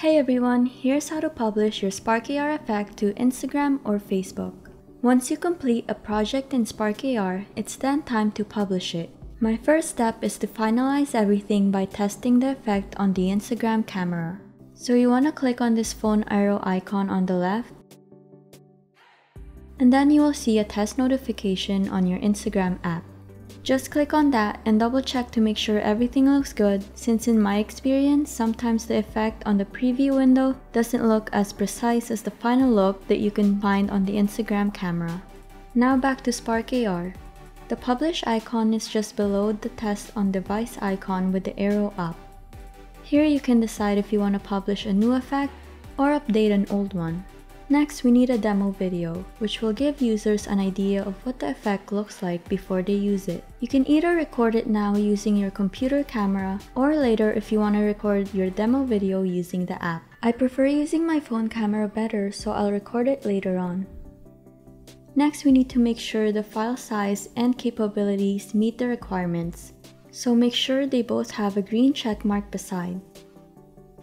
Hey everyone, here's how to publish your SparkAR effect to Instagram or Facebook. Once you complete a project in Spark AR, it's then time to publish it. My first step is to finalize everything by testing the effect on the Instagram camera. So you want to click on this phone arrow icon on the left, and then you will see a test notification on your Instagram app. Just click on that and double check to make sure everything looks good since in my experience, sometimes the effect on the preview window doesn't look as precise as the final look that you can find on the Instagram camera. Now back to Spark AR. The publish icon is just below the test on device icon with the arrow up. Here you can decide if you want to publish a new effect or update an old one. Next, we need a demo video, which will give users an idea of what the effect looks like before they use it. You can either record it now using your computer camera, or later if you want to record your demo video using the app. I prefer using my phone camera better, so I'll record it later on. Next, we need to make sure the file size and capabilities meet the requirements, so make sure they both have a green check mark beside.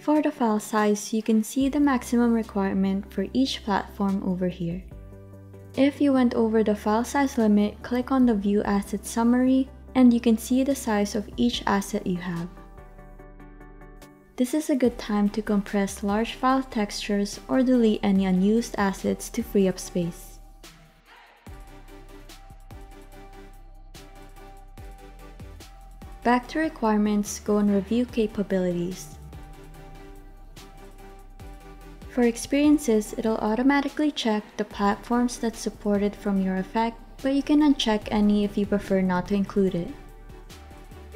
For the file size, you can see the maximum requirement for each platform over here. If you went over the file size limit, click on the View Asset Summary and you can see the size of each asset you have. This is a good time to compress large file textures or delete any unused assets to free up space. Back to requirements, go and review capabilities. For experiences, it'll automatically check the platforms that's supported from your effect, but you can uncheck any if you prefer not to include it.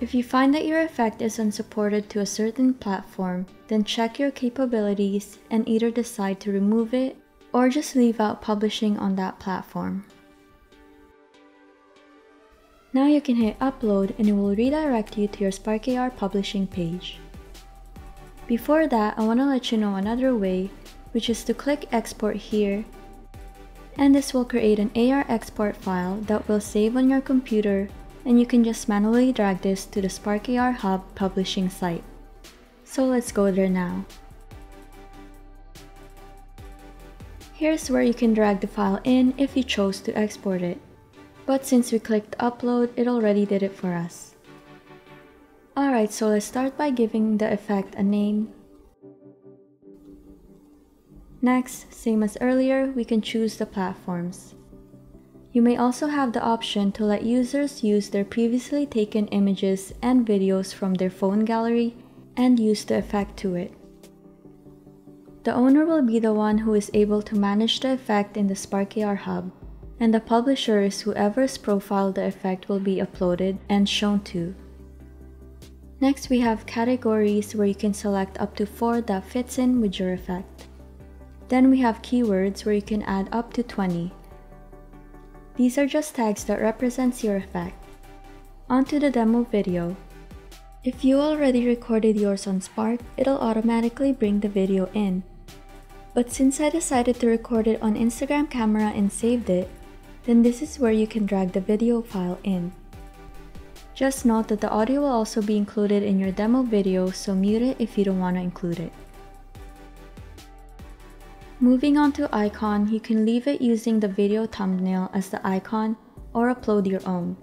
If you find that your effect is unsupported to a certain platform, then check your capabilities and either decide to remove it or just leave out publishing on that platform. Now you can hit upload and it will redirect you to your SparkAR publishing page. Before that, I want to let you know another way which is to click export here and this will create an AR export file that will save on your computer and you can just manually drag this to the Spark AR Hub publishing site. So let's go there now. Here's where you can drag the file in if you chose to export it. But since we clicked upload, it already did it for us. Alright, so let's start by giving the effect a name Next, same as earlier, we can choose the platforms. You may also have the option to let users use their previously taken images and videos from their phone gallery and use the effect to it. The owner will be the one who is able to manage the effect in the SparkAR hub, and the publisher is whoever's profile the effect will be uploaded and shown to. Next, we have categories where you can select up to 4 that fits in with your effect. Then we have keywords where you can add up to 20. These are just tags that represents your effect. Onto the demo video. If you already recorded yours on Spark, it'll automatically bring the video in. But since I decided to record it on Instagram camera and saved it, then this is where you can drag the video file in. Just note that the audio will also be included in your demo video, so mute it if you don't want to include it. Moving on to icon, you can leave it using the video thumbnail as the icon or upload your own.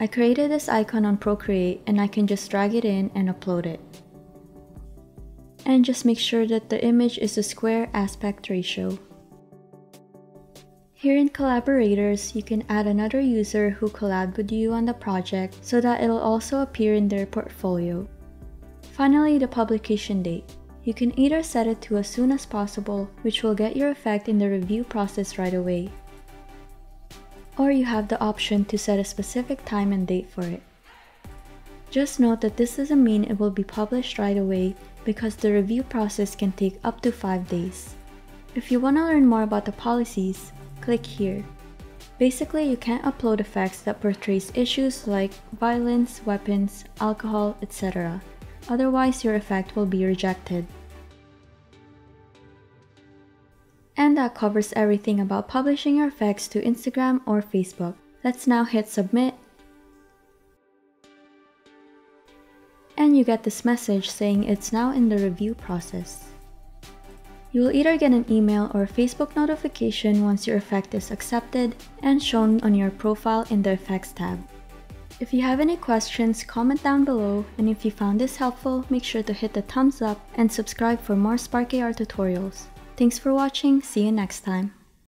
I created this icon on Procreate and I can just drag it in and upload it. And just make sure that the image is a square aspect ratio. Here in collaborators, you can add another user who collabed with you on the project so that it'll also appear in their portfolio. Finally, the publication date. You can either set it to as soon as possible, which will get your effect in the review process right away. Or you have the option to set a specific time and date for it. Just note that this doesn't mean it will be published right away because the review process can take up to 5 days. If you want to learn more about the policies, click here. Basically, you can't upload effects that portrays issues like violence, weapons, alcohol, etc otherwise your effect will be rejected. And that covers everything about publishing your effects to Instagram or Facebook. Let's now hit submit. And you get this message saying it's now in the review process. You will either get an email or Facebook notification once your effect is accepted and shown on your profile in the Effects tab. If you have any questions, comment down below, and if you found this helpful, make sure to hit the thumbs up and subscribe for more Spark AR tutorials. Thanks for watching, see you next time.